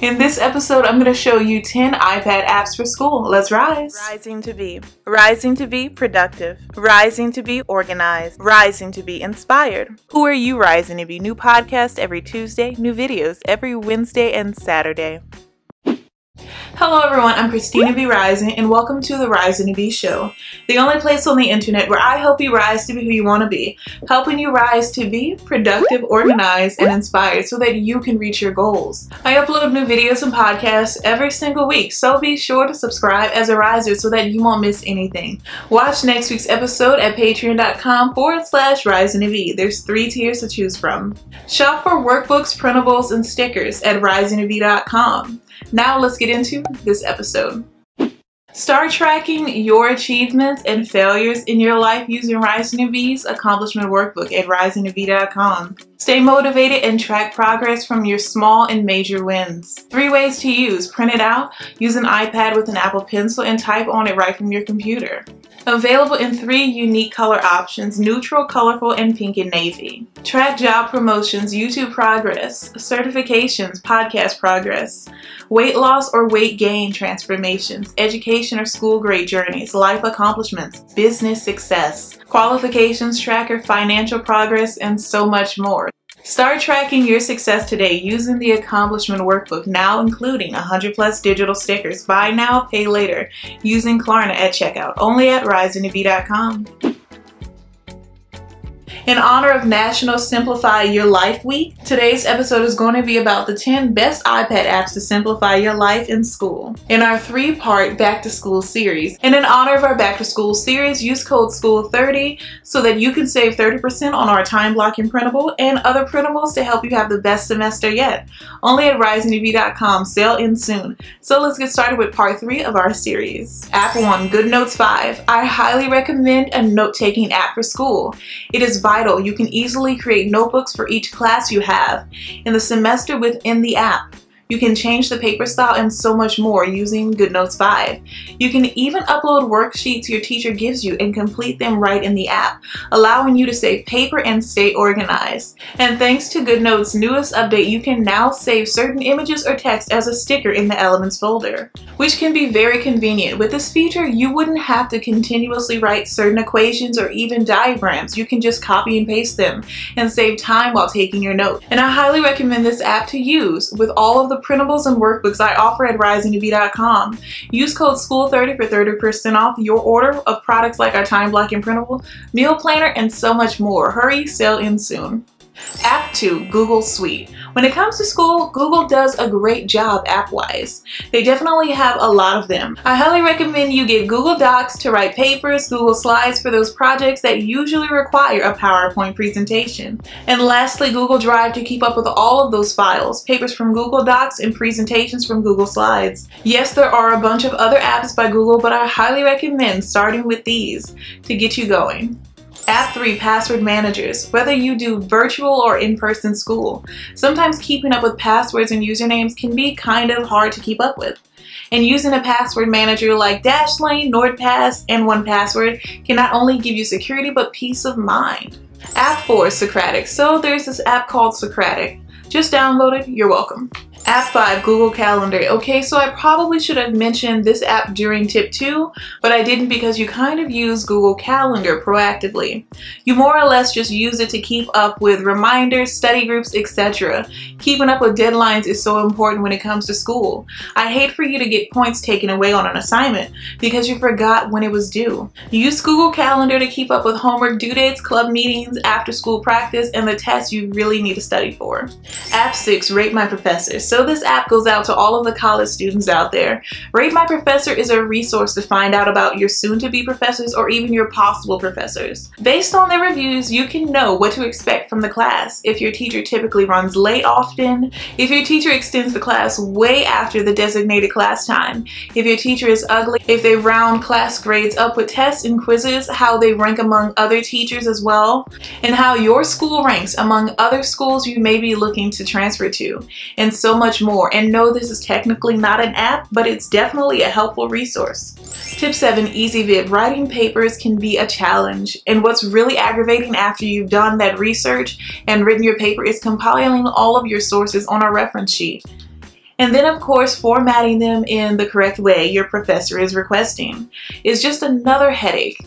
In this episode, I'm going to show you 10 iPad apps for school. Let's rise. Rising to be. Rising to be productive. Rising to be organized. Rising to be inspired. Who are you rising to be? New podcast every Tuesday, new videos every Wednesday and Saturday. Hello everyone, I'm Christina B. Rising and welcome to the Rising to Be show, the only place on the internet where I help you rise to be who you want to be, helping you rise to be productive, organized, and inspired so that you can reach your goals. I upload new videos and podcasts every single week, so be sure to subscribe as a riser so that you won't miss anything. Watch next week's episode at patreon.com forward slash rising to be. There's three tiers to choose from. Shop for workbooks, printables, and stickers at risingtobe.com. Now let's get into this episode. Start tracking your achievements and failures in your life using Rising to Be's accomplishment workbook at risingtobe.com. Stay motivated and track progress from your small and major wins. Three ways to use. Print it out, use an iPad with an Apple Pencil and type on it right from your computer. Available in three unique color options, neutral, colorful, and pink and navy. Track job promotions, YouTube progress, certifications, podcast progress, weight loss or weight gain transformations, education or school grade journeys, life accomplishments, business success, qualifications tracker, financial progress, and so much more. Start tracking your success today using the accomplishment workbook, now including 100 plus digital stickers. Buy now, pay later, using Klarna at checkout, only at risingtobe.com. In honor of National Simplify Your Life Week, today's episode is going to be about the 10 best iPad apps to simplify your life in school. In our three part Back to School series, and in honor of our Back to School series, use code SCHOOL30 so that you can save 30% on our time blocking printable and other printables to help you have the best semester yet. Only at risingtobe.com, sale in soon. So let's get started with part three of our series. App 1, GoodNotes 5. I highly recommend a note taking app for school. It is vital vital. You can easily create notebooks for each class you have in the semester within the app. You can change the paper style and so much more using GoodNotes 5. You can even upload worksheets your teacher gives you and complete them right in the app, allowing you to save paper and stay organized. And thanks to GoodNotes' newest update, you can now save certain images or text as a sticker in the Elements folder, which can be very convenient. With this feature, you wouldn't have to continuously write certain equations or even diagrams. You can just copy and paste them and save time while taking your notes. And I highly recommend this app to use with all of the printables and workbooks I offer at risingtobe.com. Use code SCHOOL30 for 30% off your order of products like our time blocking printable, meal planner, and so much more. Hurry, sale in soon. App 2, Google Suite. When it comes to school, Google does a great job app-wise. They definitely have a lot of them. I highly recommend you get Google Docs to write papers, Google Slides for those projects that usually require a PowerPoint presentation. And lastly, Google Drive to keep up with all of those files, papers from Google Docs and presentations from Google Slides. Yes, there are a bunch of other apps by Google, but I highly recommend starting with these to get you going. App 3 Password Managers. Whether you do virtual or in-person school, sometimes keeping up with passwords and usernames can be kind of hard to keep up with. And using a password manager like Dashlane, NordPass, and 1Password can not only give you security but peace of mind. App 4 Socratic. So there's this app called Socratic. Just download it, you're welcome. App 5, Google Calendar. Okay, so I probably should have mentioned this app during tip 2, but I didn't because you kind of use Google Calendar proactively. You more or less just use it to keep up with reminders, study groups, etc. Keeping up with deadlines is so important when it comes to school. I hate for you to get points taken away on an assignment because you forgot when it was due. Use Google Calendar to keep up with homework due dates, club meetings, after school practice, and the tests you really need to study for. App 6, Rate My Professor. So this app goes out to all of the college students out there. Rate My Professor is a resource to find out about your soon-to-be professors or even your possible professors. Based on their reviews, you can know what to expect from the class. If your teacher typically runs late often, if your teacher extends the class way after the designated class time, if your teacher is ugly, if they round class grades up with tests and quizzes, how they rank among other teachers as well, and how your school ranks among other schools you may be looking to transfer to, and so much more. And no, this is technically not an app, but it's definitely a helpful resource. Tip 7, EasyBib. Writing papers can be a challenge. And what's really aggravating after you've done that research and written your paper is compiling all of your sources on a reference sheet. And then of course formatting them in the correct way your professor is requesting is just another headache.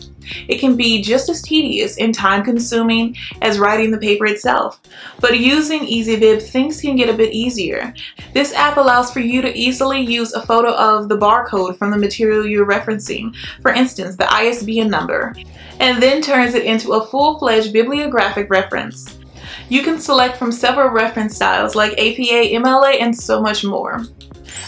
It can be just as tedious and time consuming as writing the paper itself. But using EasyBib, things can get a bit easier. This app allows for you to easily use a photo of the barcode from the material you're referencing, for instance, the ISBN number, and then turns it into a full-fledged bibliographic reference. You can select from several reference styles like APA, MLA, and so much more.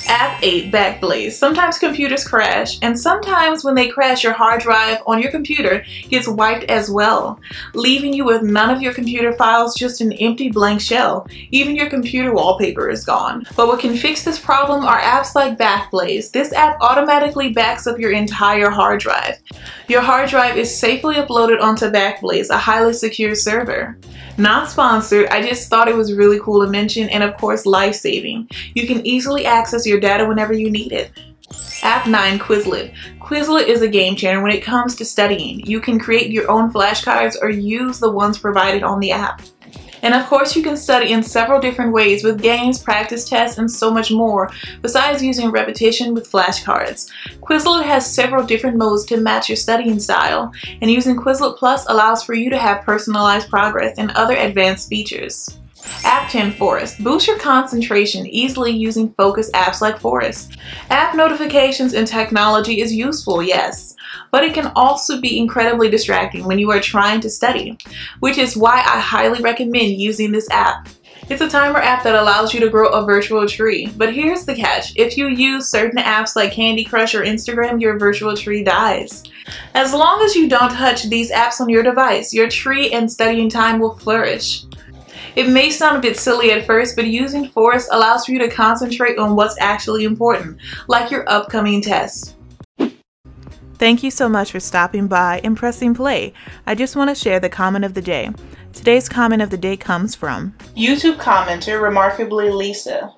App 8 Backblaze. Sometimes computers crash, and sometimes when they crash, your hard drive on your computer gets wiped as well, leaving you with none of your computer files, just an empty blank shell. Even your computer wallpaper is gone. But what can fix this problem are apps like Backblaze. This app automatically backs up your entire hard drive. Your hard drive is safely uploaded onto Backblaze, a highly secure server. Not sponsored, I just thought it was really cool to mention and of course life-saving. You can easily access your data whenever you need it. App 9 Quizlet. Quizlet is a game changer when it comes to studying. You can create your own flashcards or use the ones provided on the app. And of course you can study in several different ways with games, practice tests, and so much more, besides using repetition with flashcards. Quizlet has several different modes to match your studying style, and using Quizlet Plus allows for you to have personalized progress and other advanced features. App 10 Forest. Boost your concentration easily using focus apps like Forest. App notifications and technology is useful, yes, but it can also be incredibly distracting when you are trying to study, which is why I highly recommend using this app. It's a timer app that allows you to grow a virtual tree. But here's the catch. If you use certain apps like Candy Crush or Instagram, your virtual tree dies. As long as you don't touch these apps on your device, your tree and studying time will flourish. It may sound a bit silly at first, but using Forest allows for you to concentrate on what's actually important, like your upcoming test. Thank you so much for stopping by and pressing play. I just want to share the comment of the day. Today's comment of the day comes from YouTube commenter Remarkably Lisa.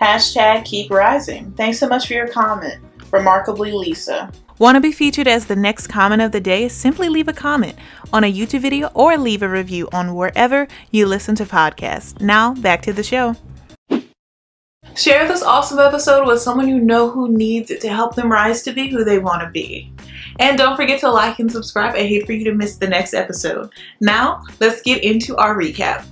Hashtag keep rising. Thanks so much for your comment. Remarkably Lisa. Want to be featured as the next comment of the day? Simply leave a comment on a YouTube video or leave a review on wherever you listen to podcasts. Now, back to the show. Share this awesome episode with someone you know who needs it to help them rise to be who they want to be. And don't forget to like and subscribe. I hate for you to miss the next episode. Now, let's get into our recap.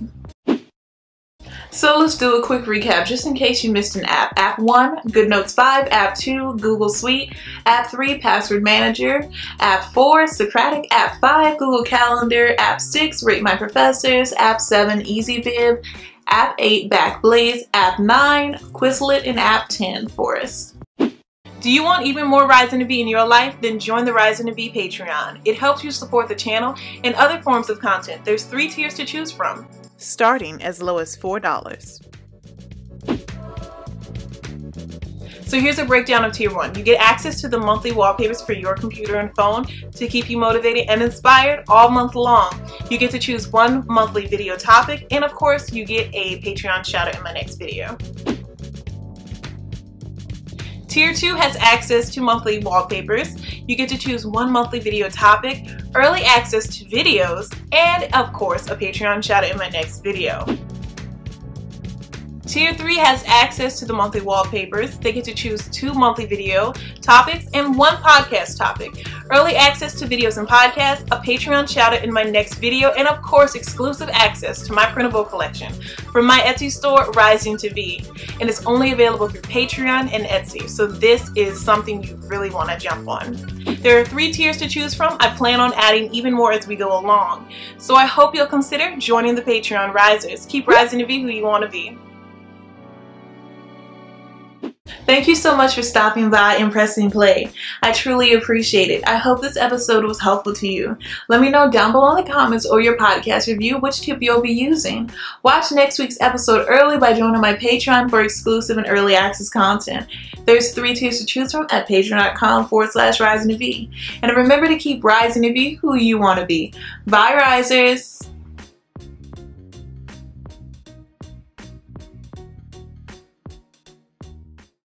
So let's do a quick recap just in case you missed an app. App 1, GoodNotes 5. App 2, Google Suite. App 3, Password Manager. App 4, Socratic. App 5, Google Calendar. App 6, Rate My Professors. App 7, EasyBib. App 8, Backblaze. App 9, Quizlet. And App 10, Forest. Do you want even more Rising to Be in your life? Then join the Rising to Be Patreon. It helps you support the channel and other forms of content. There's three tiers to choose from starting as low as $4. So here's a breakdown of tier one. You get access to the monthly wallpapers for your computer and phone to keep you motivated and inspired all month long. You get to choose one monthly video topic and of course you get a Patreon shout out in my next video. Tier 2 has access to monthly wallpapers. You get to choose one monthly video topic, early access to videos, and of course a Patreon shout out in my next video. Tier 3 has access to the monthly wallpapers. They get to choose two monthly video topics and one podcast topic. Early access to videos and podcasts, a Patreon shout out in my next video, and of course exclusive access to my printable collection from my Etsy store, Rising to Be. And it's only available through Patreon and Etsy, so this is something you really want to jump on. There are three tiers to choose from. I plan on adding even more as we go along. So I hope you'll consider joining the Patreon Risers. Keep rising to be who you want to be. Thank you so much for stopping by and pressing play. I truly appreciate it. I hope this episode was helpful to you. Let me know down below in the comments or your podcast review which tip you'll be using. Watch next week's episode early by joining my Patreon for exclusive and early access content. There's three tiers to choose from at patreon.com forward slash rising to be. And remember to keep rising to be who you want to be. Bye, risers!